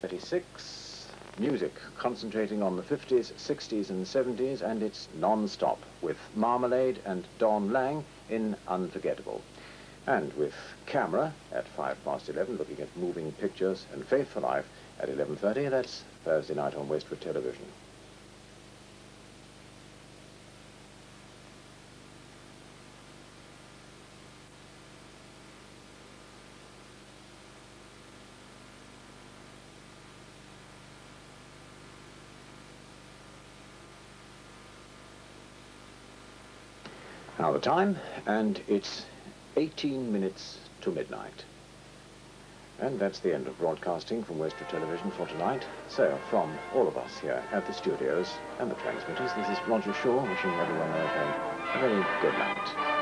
36, music concentrating on the 50s, 60s and 70s and it's non-stop with Marmalade and Don Lang in Unforgettable. And with camera at 5 past 11 looking at moving pictures and Faith for Life at 11.30, that's Thursday night on Westward Television. Now the time, and it's 18 minutes to midnight. And that's the end of broadcasting from Westward Television for tonight. So, from all of us here at the studios and the transmitters, this is Roger Shaw wishing everyone at home a very good night.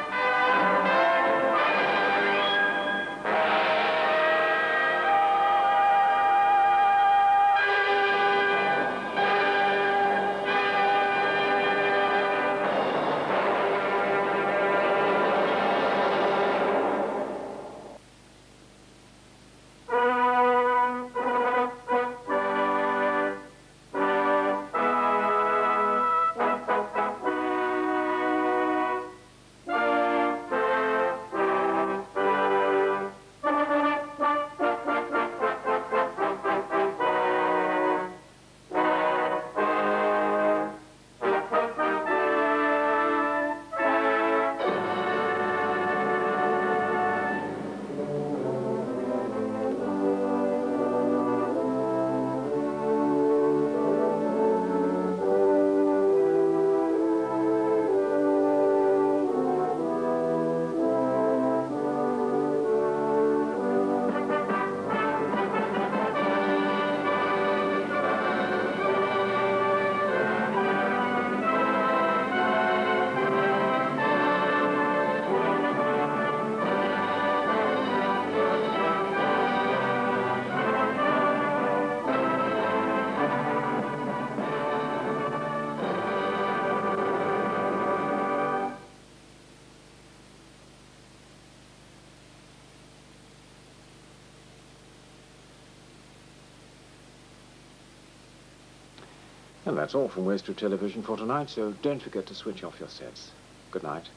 And that's all from Westward Television for tonight, so don't forget to switch off your sets. Good night.